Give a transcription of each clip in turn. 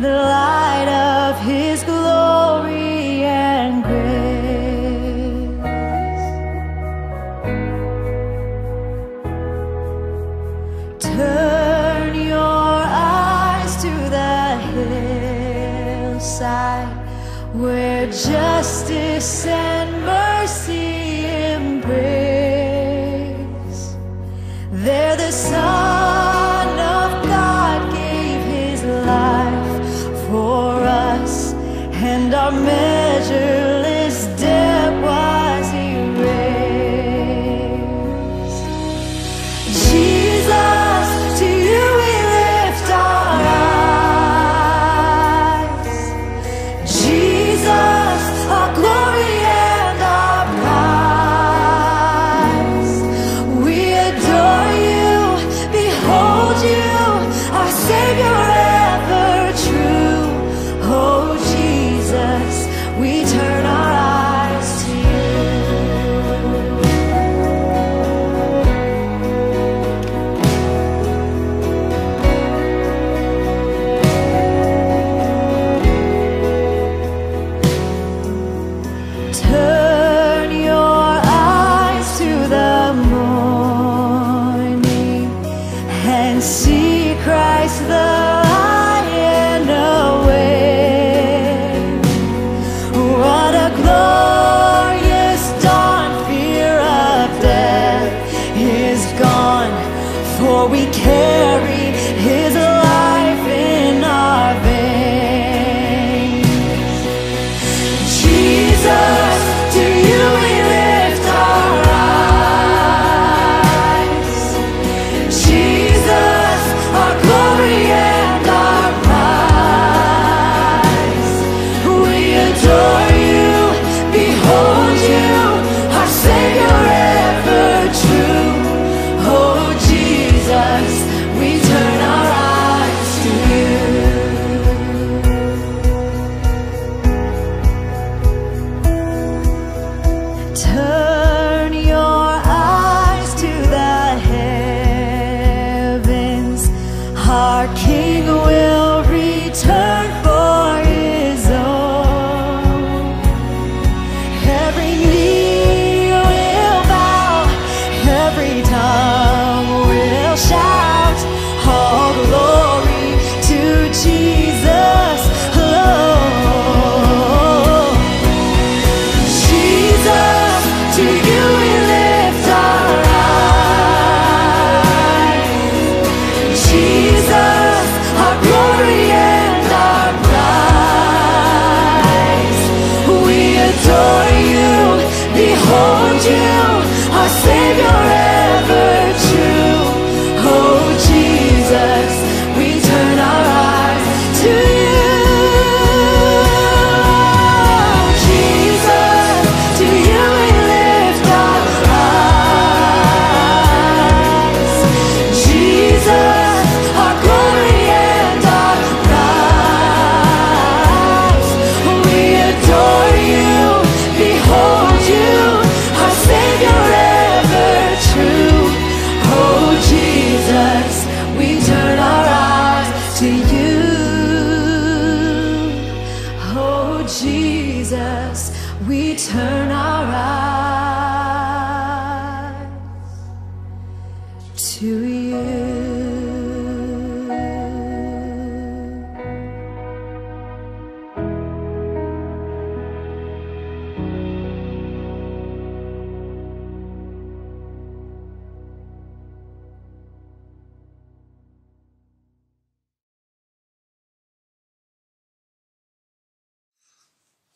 the light.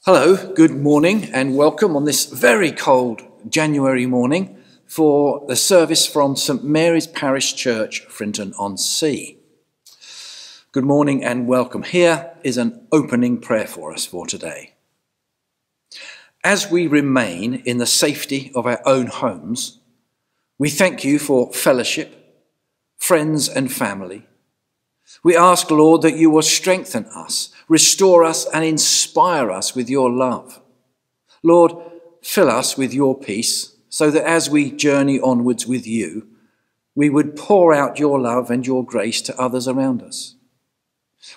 Hello, good morning, and welcome on this very cold January morning for the service from St Mary's Parish Church, Frinton on Sea. Good morning and welcome. Here is an opening prayer for us for today. As we remain in the safety of our own homes, we thank you for fellowship, friends, and family we ask, Lord, that you will strengthen us, restore us, and inspire us with your love. Lord, fill us with your peace, so that as we journey onwards with you, we would pour out your love and your grace to others around us.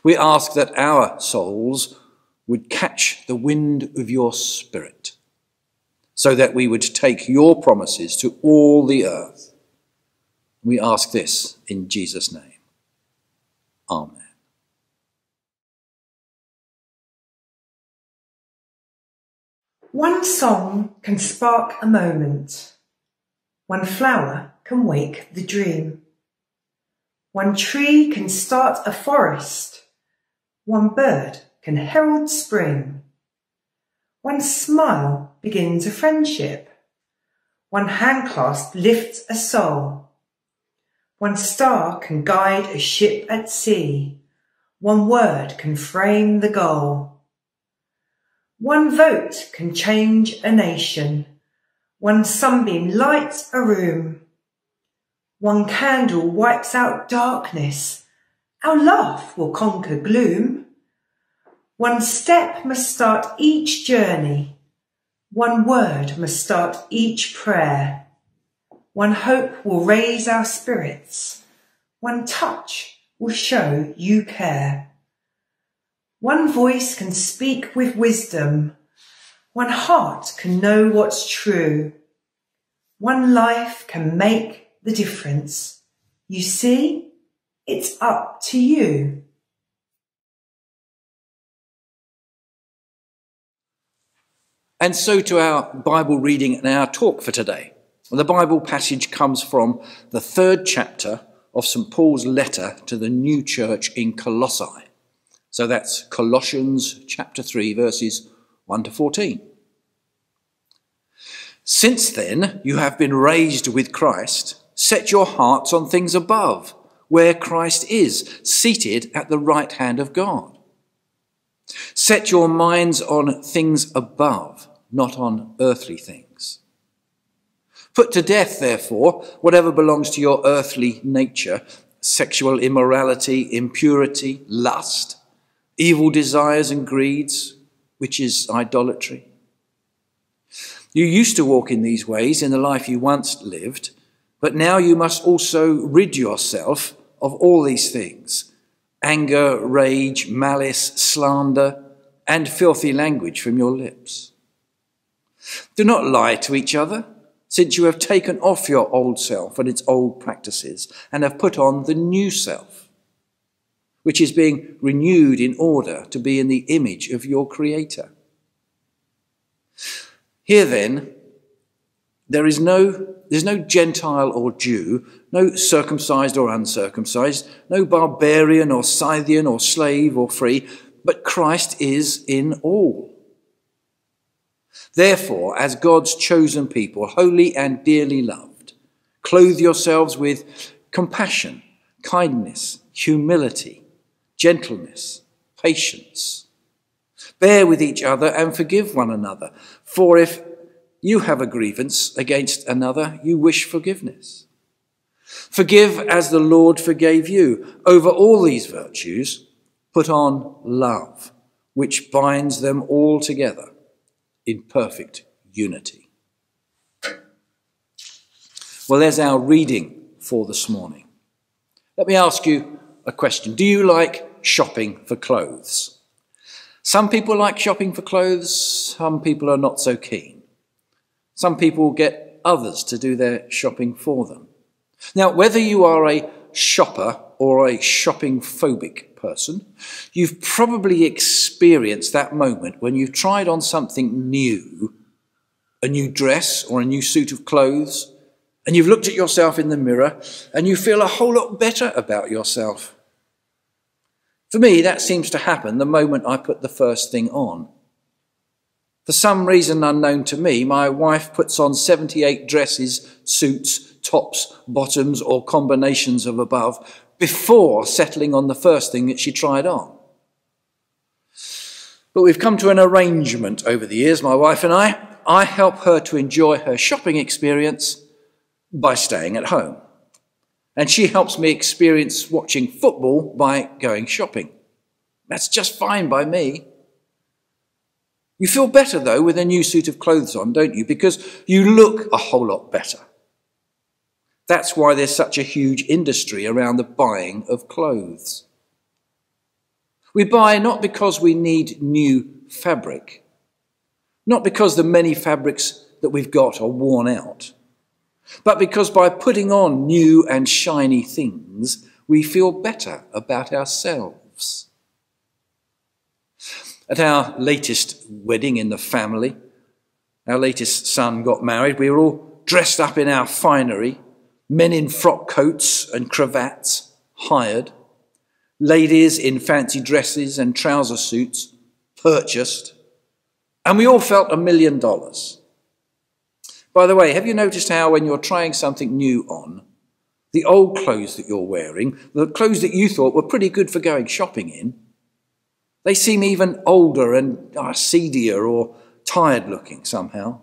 We ask that our souls would catch the wind of your spirit, so that we would take your promises to all the earth. We ask this in Jesus' name. Amen. One song can spark a moment. One flower can wake the dream. One tree can start a forest. One bird can herald spring. One smile begins a friendship. One handclasp lifts a soul. One star can guide a ship at sea. One word can frame the goal. One vote can change a nation. One sunbeam lights a room. One candle wipes out darkness. Our laugh will conquer gloom. One step must start each journey. One word must start each prayer. One hope will raise our spirits. One touch will show you care. One voice can speak with wisdom. One heart can know what's true. One life can make the difference. You see, it's up to you. And so to our Bible reading and our talk for today. The Bible passage comes from the third chapter of St. Paul's letter to the new church in Colossae. So that's Colossians chapter 3, verses 1 to 14. Since then you have been raised with Christ, set your hearts on things above, where Christ is, seated at the right hand of God. Set your minds on things above, not on earthly things. Put to death, therefore, whatever belongs to your earthly nature sexual immorality, impurity, lust, evil desires and greeds, which is idolatry. You used to walk in these ways in the life you once lived, but now you must also rid yourself of all these things anger, rage, malice, slander, and filthy language from your lips. Do not lie to each other since you have taken off your old self and its old practices and have put on the new self, which is being renewed in order to be in the image of your Creator. Here then, there is no, there's no Gentile or Jew, no circumcised or uncircumcised, no barbarian or Scythian or slave or free, but Christ is in all. Therefore, as God's chosen people, holy and dearly loved, clothe yourselves with compassion, kindness, humility, gentleness, patience. Bear with each other and forgive one another. For if you have a grievance against another, you wish forgiveness. Forgive as the Lord forgave you. Over all these virtues, put on love, which binds them all together in perfect unity. Well, there's our reading for this morning. Let me ask you a question. Do you like shopping for clothes? Some people like shopping for clothes, some people are not so keen. Some people get others to do their shopping for them. Now, whether you are a shopper or a shopping phobic person, you've probably experienced that moment when you've tried on something new, a new dress or a new suit of clothes, and you've looked at yourself in the mirror and you feel a whole lot better about yourself. For me, that seems to happen the moment I put the first thing on. For some reason unknown to me, my wife puts on 78 dresses, suits, tops, bottoms, or combinations of above before settling on the first thing that she tried on. But we've come to an arrangement over the years, my wife and I. I help her to enjoy her shopping experience by staying at home. And she helps me experience watching football by going shopping. That's just fine by me. You feel better though with a new suit of clothes on, don't you? Because you look a whole lot better. That's why there's such a huge industry around the buying of clothes. We buy not because we need new fabric, not because the many fabrics that we've got are worn out, but because by putting on new and shiny things, we feel better about ourselves. At our latest wedding in the family, our latest son got married, we were all dressed up in our finery, men in frock coats and cravats, hired, ladies in fancy dresses and trouser suits, purchased, and we all felt a million dollars. By the way, have you noticed how when you're trying something new on, the old clothes that you're wearing, the clothes that you thought were pretty good for going shopping in, they seem even older and uh, seedier or tired looking somehow.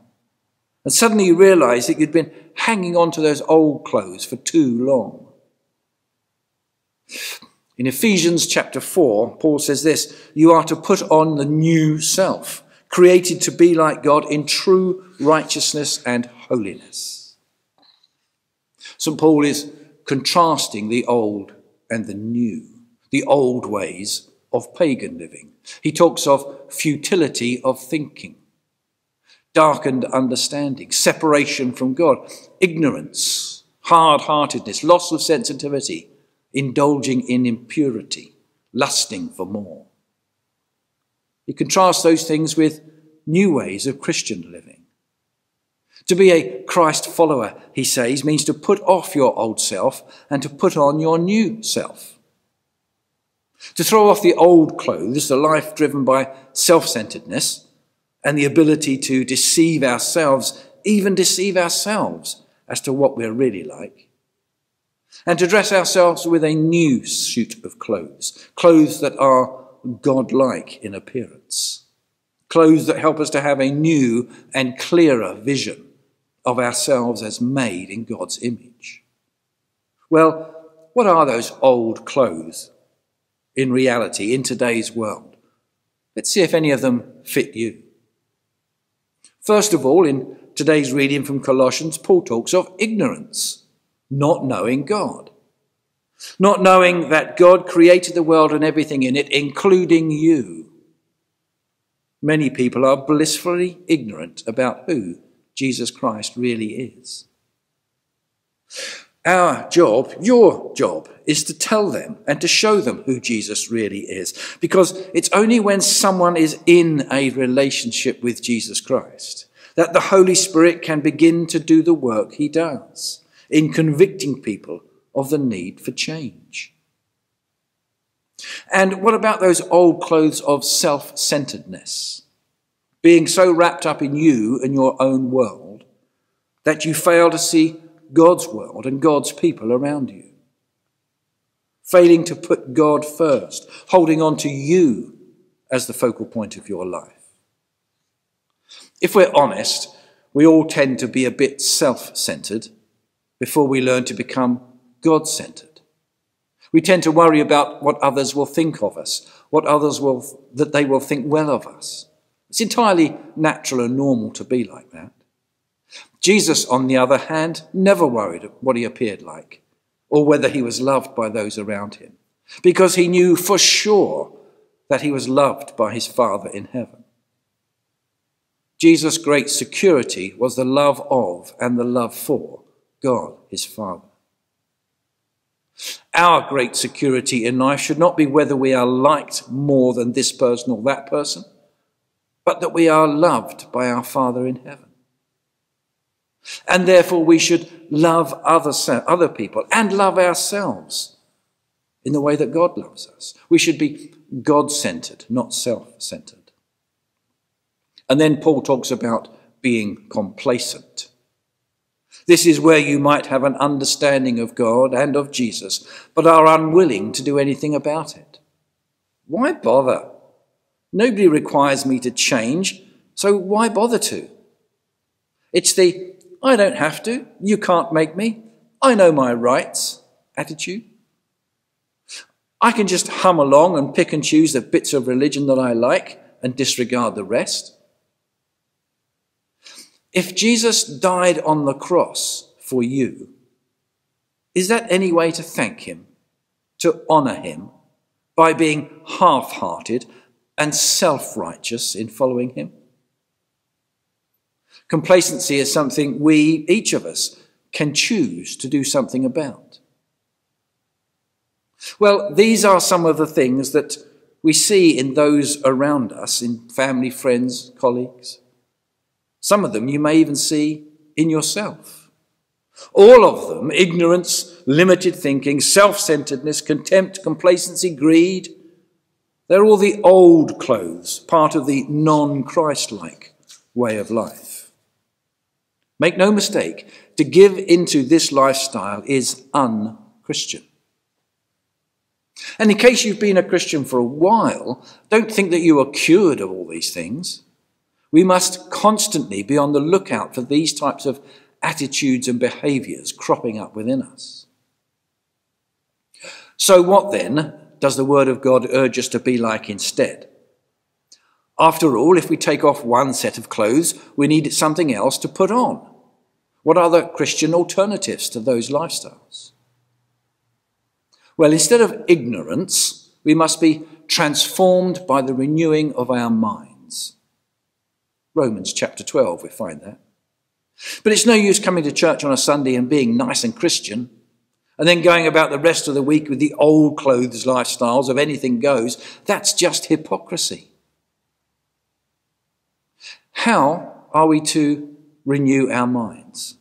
And suddenly you realize that you'd been hanging on to those old clothes for too long. In Ephesians chapter 4, Paul says this You are to put on the new self, created to be like God in true righteousness and holiness. St. Paul is contrasting the old and the new, the old ways of pagan living. He talks of futility of thinking, darkened understanding, separation from God, ignorance, hard heartedness, loss of sensitivity, indulging in impurity, lusting for more. He contrasts those things with new ways of Christian living. To be a Christ follower, he says, means to put off your old self and to put on your new self. To throw off the old clothes, the life driven by self centeredness and the ability to deceive ourselves, even deceive ourselves as to what we're really like. And to dress ourselves with a new suit of clothes, clothes that are God-like in appearance, clothes that help us to have a new and clearer vision of ourselves as made in God's image. Well, what are those old clothes in reality in today's world. Let's see if any of them fit you. First of all, in today's reading from Colossians, Paul talks of ignorance, not knowing God. Not knowing that God created the world and everything in it, including you. Many people are blissfully ignorant about who Jesus Christ really is. Our job, your job, is to tell them and to show them who Jesus really is. Because it's only when someone is in a relationship with Jesus Christ that the Holy Spirit can begin to do the work he does in convicting people of the need for change. And what about those old clothes of self centeredness? Being so wrapped up in you and your own world that you fail to see God's world and God's people around you. Failing to put God first, holding on to you as the focal point of your life. If we're honest, we all tend to be a bit self centered before we learn to become God centered. We tend to worry about what others will think of us, what others will, that they will think well of us. It's entirely natural and normal to be like that. Jesus, on the other hand, never worried what he appeared like or whether he was loved by those around him, because he knew for sure that he was loved by his Father in heaven. Jesus' great security was the love of and the love for God, his Father. Our great security in life should not be whether we are liked more than this person or that person, but that we are loved by our Father in heaven. And therefore, we should love other, other people and love ourselves in the way that God loves us. We should be God centered, not self centered. And then Paul talks about being complacent. This is where you might have an understanding of God and of Jesus, but are unwilling to do anything about it. Why bother? Nobody requires me to change, so why bother to? It's the I don't have to. You can't make me. I know my rights. attitude? I can just hum along and pick and choose the bits of religion that I like and disregard the rest. If Jesus died on the cross for you, is that any way to thank him, to honour him, by being half hearted and self righteous in following him? Complacency is something we, each of us, can choose to do something about. Well, these are some of the things that we see in those around us, in family, friends, colleagues. Some of them you may even see in yourself. All of them ignorance, limited thinking, self centeredness, contempt, complacency, greed they're all the old clothes, part of the non Christ like way of life. Make no mistake, to give into this lifestyle is un Christian. And in case you've been a Christian for a while, don't think that you are cured of all these things. We must constantly be on the lookout for these types of attitudes and behaviours cropping up within us. So, what then does the Word of God urge us to be like instead? After all, if we take off one set of clothes, we need something else to put on. What are the Christian alternatives to those lifestyles? Well, instead of ignorance, we must be transformed by the renewing of our minds. Romans chapter 12, we find that. But it's no use coming to church on a Sunday and being nice and Christian and then going about the rest of the week with the old clothes lifestyles of anything goes. That's just hypocrisy. How are we to renew our minds?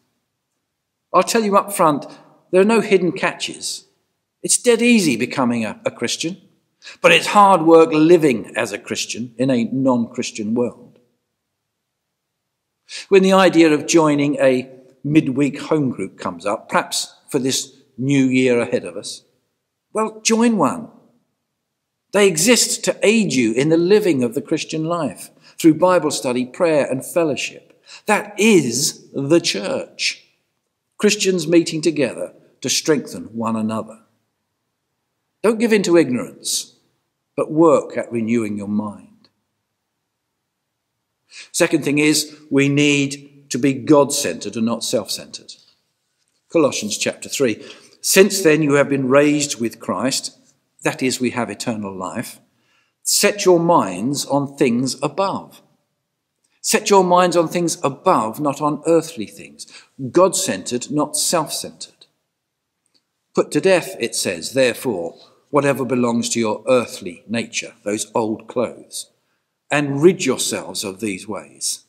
I'll tell you up front, there are no hidden catches. It's dead easy becoming a, a Christian, but it's hard work living as a Christian in a non Christian world. When the idea of joining a midweek home group comes up, perhaps for this new year ahead of us, well, join one. They exist to aid you in the living of the Christian life through Bible study, prayer, and fellowship. That is the church. Christians meeting together to strengthen one another. Don't give in to ignorance, but work at renewing your mind. Second thing is, we need to be God centered and not self centered. Colossians chapter 3. Since then you have been raised with Christ, that is, we have eternal life. Set your minds on things above. Set your minds on things above, not on earthly things. God centered, not self centered. Put to death, it says, therefore, whatever belongs to your earthly nature, those old clothes, and rid yourselves of these ways.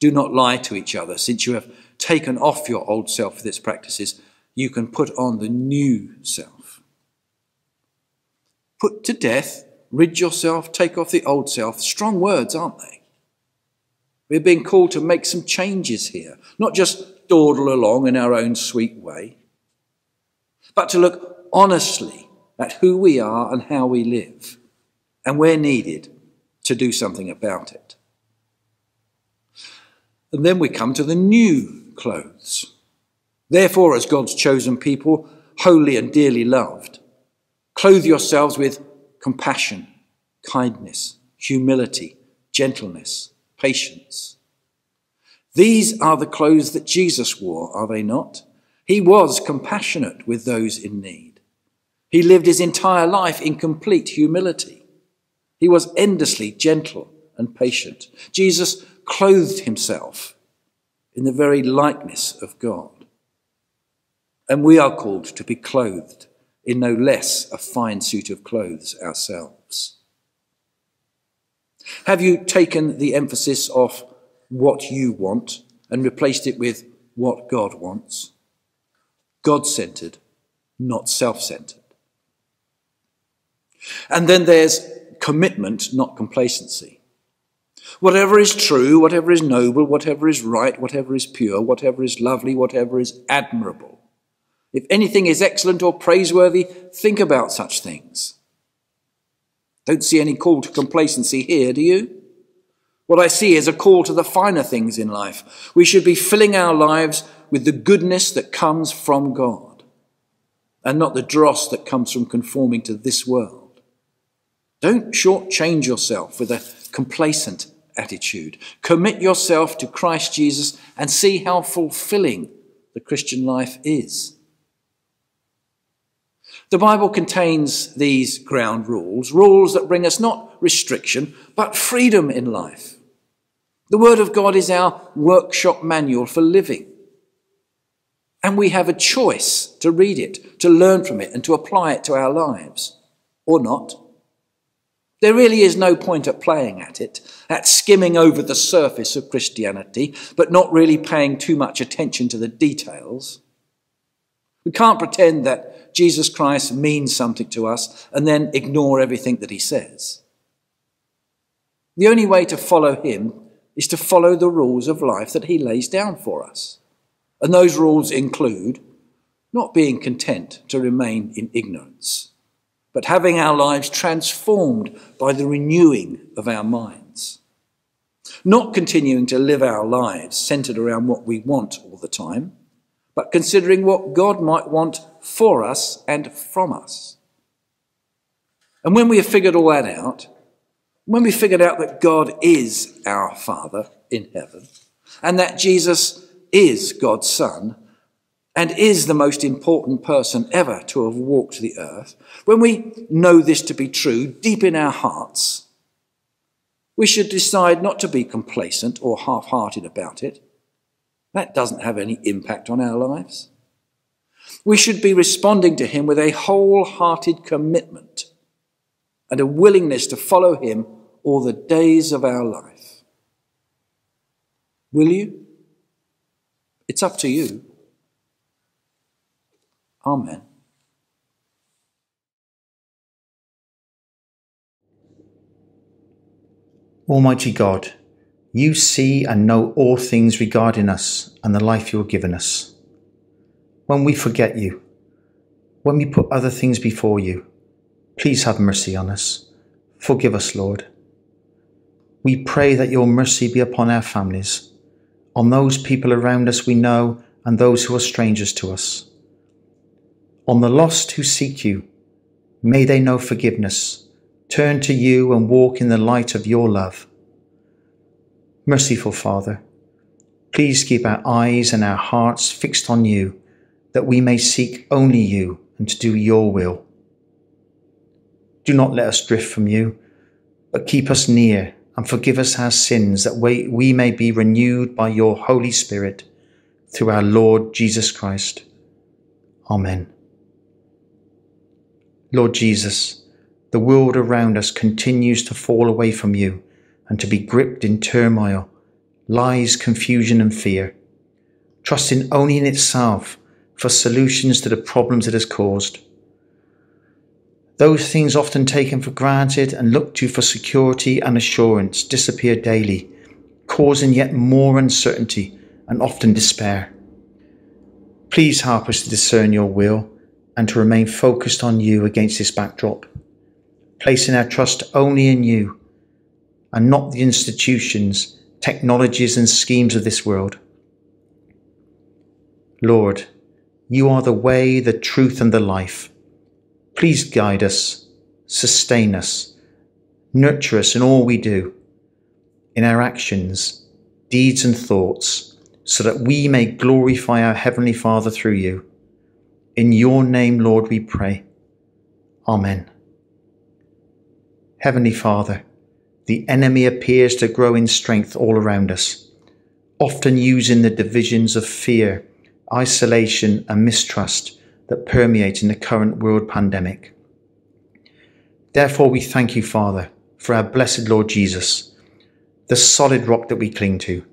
Do not lie to each other, since you have taken off your old self with its practices, you can put on the new self. Put to death, rid yourself, take off the old self. Strong words, aren't they? We're being called to make some changes here, not just dawdle along in our own sweet way, but to look honestly at who we are and how we live, and where needed to do something about it. And then we come to the new clothes. Therefore, as God's chosen people, holy and dearly loved, clothe yourselves with compassion, kindness, humility, gentleness, patience. These are the clothes that Jesus wore, are they not? He was compassionate with those in need. He lived his entire life in complete humility. He was endlessly gentle and patient. Jesus clothed himself in the very likeness of God. And we are called to be clothed in no less a fine suit of clothes ourselves. Have you taken the emphasis off what you want and replaced it with what God wants? God centered, not self centered. And then there's commitment, not complacency. Whatever is true, whatever is noble, whatever is right, whatever is pure, whatever is lovely, whatever is admirable. If anything is excellent or praiseworthy, think about such things. Don't see any call to complacency here, do you? What I see is a call to the finer things in life. We should be filling our lives with the goodness that comes from God. and not the dross that comes from conforming to this world. Don't shortchange yourself with a complacent attitude. Commit yourself to Christ Jesus and see how fulfilling the Christian life is. The Bible contains these ground rules, rules that bring us not restriction, but freedom in life. The Word of God is our workshop manual for living. And we have a choice to read it, to learn from it, and to apply it to our lives, or not. There really is no point at playing at it, at skimming over the surface of Christianity, but not really paying too much attention to the details. We can't pretend that Jesus Christ means something to us and then ignore everything that he says. The only way to follow him is to follow the rules of life that he lays down for us. And those rules include not being content to remain in ignorance, but having our lives transformed by the renewing of our minds. Not continuing to live our lives centered around what we want all the time, but considering what God might want for us and from us. And when we have figured all that out, when we figured out that God is our Father in heaven, and that Jesus is God's Son, and is the most important person ever to have walked the earth, when we know this to be true deep in our hearts, we should decide not to be complacent or half hearted about it. That doesn't have any impact on our lives. We should be responding to Him with a wholehearted commitment and a willingness to follow Him all the days of our life. Will you? It's up to you. Amen. Almighty God, you see and know all things regarding us and the life you have given us. When we forget you, when we put other things before you, please have mercy on us. Forgive us, Lord. We pray that your mercy be upon our families, on those people around us we know and those who are strangers to us. On the lost who seek you, may they know forgiveness, turn to you and walk in the light of your love. Merciful Father, please keep our eyes and our hearts fixed on you, that we may seek only you and to do your will. Do not let us drift from you, but keep us near and forgive us our sins, that we, we may be renewed by your Holy Spirit through our Lord Jesus Christ. Amen. Lord Jesus, the world around us continues to fall away from you and to be gripped in turmoil, lies, confusion, and fear, trusting only in itself for solutions to the problems it has caused. Those things often taken for granted and looked to for security and assurance disappear daily, causing yet more uncertainty and often despair. Please help us to discern your will and to remain focused on you against this backdrop, placing our trust only in you and not the institutions, technologies, and schemes of this world. Lord, you are the way, the truth, and the life. Please guide us, sustain us, nurture us in all we do, in our actions, deeds, and thoughts, so that we may glorify our Heavenly Father through you. In your name, Lord, we pray. Amen. Heavenly Father, the enemy appears to grow in strength all around us, often using the divisions of fear, isolation, and mistrust that permeate in the current world pandemic. Therefore, we thank you, Father, for our blessed Lord Jesus, the solid rock that we cling to.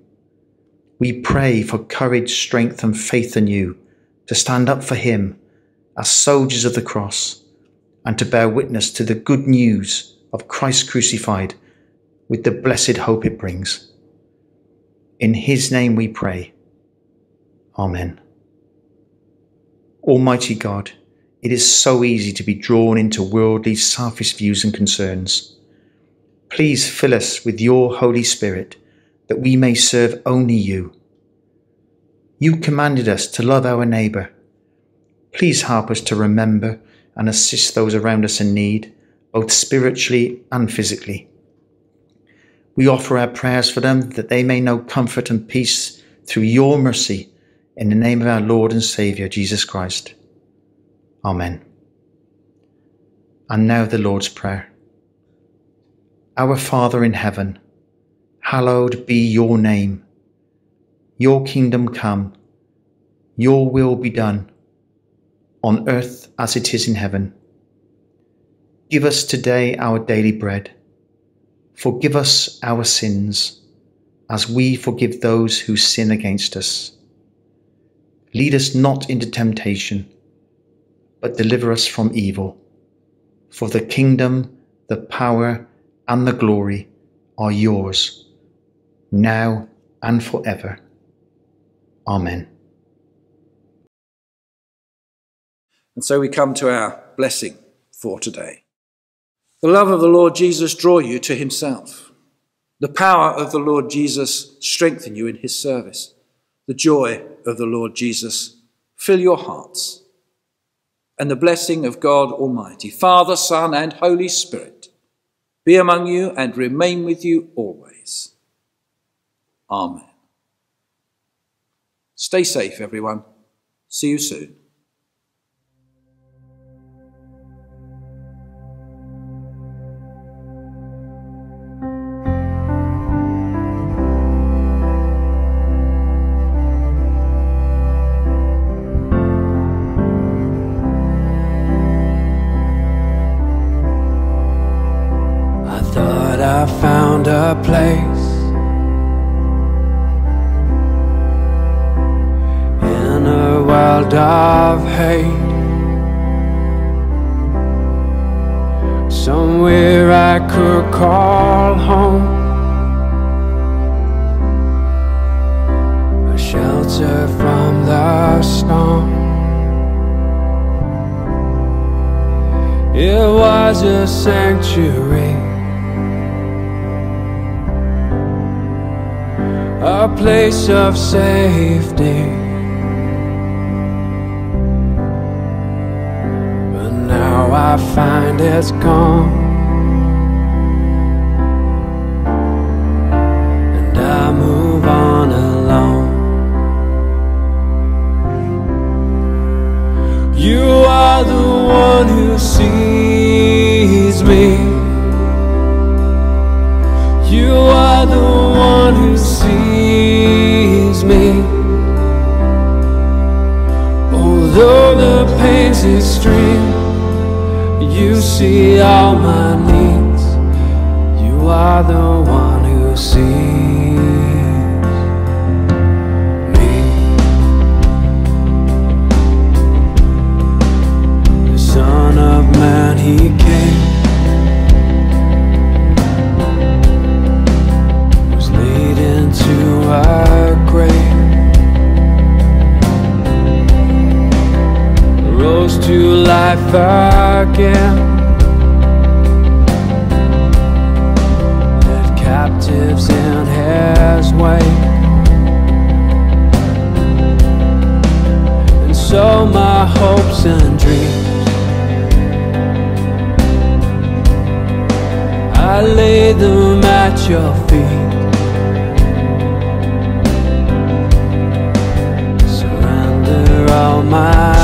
We pray for courage, strength, and faith in you to stand up for him as soldiers of the cross and to bear witness to the good news of Christ crucified with the blessed hope it brings. In his name we pray. Amen. Almighty God, it is so easy to be drawn into worldly, selfish views and concerns. Please fill us with your Holy Spirit that we may serve only you. You commanded us to love our neighbour. Please help us to remember and assist those around us in need, both spiritually and physically. We offer our prayers for them that they may know comfort and peace through your mercy in the name of our Lord and Saviour, Jesus Christ. Amen. And now the Lord's Prayer. Our Father in heaven, hallowed be your name. Your kingdom come, your will be done, on earth as it is in heaven. Give us today our daily bread. Forgive us our sins, as we forgive those who sin against us. Lead us not into temptation, but deliver us from evil. For the kingdom, the power, and the glory are yours, now and forever. Amen. And so we come to our blessing for today. The love of the Lord Jesus draw you to himself. The power of the Lord Jesus strengthen you in his service. The joy of the Lord Jesus fill your hearts. And the blessing of God Almighty, Father, Son, and Holy Spirit be among you and remain with you always. Amen. Stay safe, everyone. See you soon. A I find it's gone. rose to life again. Led captives in his wake. And so my hopes and dreams, I lay them at your feet. all my